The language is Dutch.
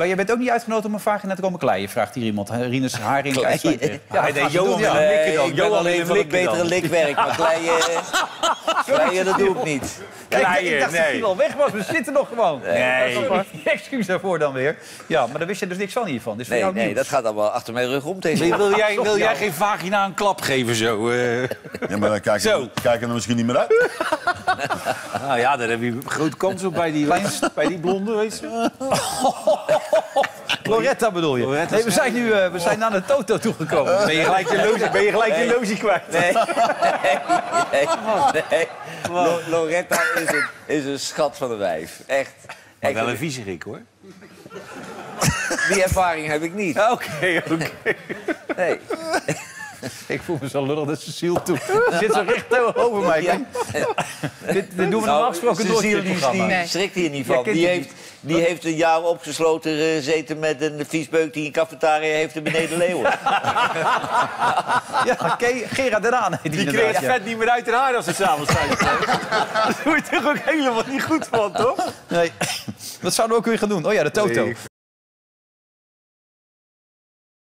Maar je bent ook niet uitgenodigd om een vagina te komen kleien, vraagt hier iemand. Rinus Haring. Kleien? Ja, nee, Johan ja. Nee, dan. ik ben alleen voor het betere dan. likwerk. Maar kleien, kleien, dat doe ik niet. Kijk, Kleien, ik dacht dat hij al weg was. We zitten nog gewoon. Nee. Excuus daarvoor dan weer. Ja, maar daar wist je dus niks van hiervan. Dus voor Nee, nee, dat gaat allemaal achter mijn rug om tegen. Wil, wil jij, wil jij geen vagina een klap geven zo? eh? Ja, maar dan kijken, Zo. kijken er misschien niet meer uit. nou ja, daar heb je grote kans op bij die, bij die blonde, weet je. Loretta bedoel je? Loretta nee, we zijn nu eh, we zijn naar de Toto toegekomen. Ben je gelijk je logie, ben je gelijk je logie kwijt? Nee, nee, nee. nee. Lo- Loretta is een, is een schat van een wijf. Echt. Maar wel een viezerik, hoor. Die ervaring heb ik niet. Oké, oké. Nee. Ik voel me zo lullig dat Cecile toe. Zit zo recht tegenover mij. Ja. Dit, dit doen we normaal gesproken in Cecile, die, die Nee. schrikt hier niet van. Die heeft, die heeft een jaar opgesloten gezeten met een viesbeuk die een cafetaria heeft in beneden Leeuwen. Ja, Gerard eraan. heet Die kreeg het ja. vet niet meer uit haar haar als ze s'avonds thuis kwam. Daar word je toch ook helemaal niet goed van, toch? Nee. Wat zouden we ook weer gaan doen? Oh ja, de Toto.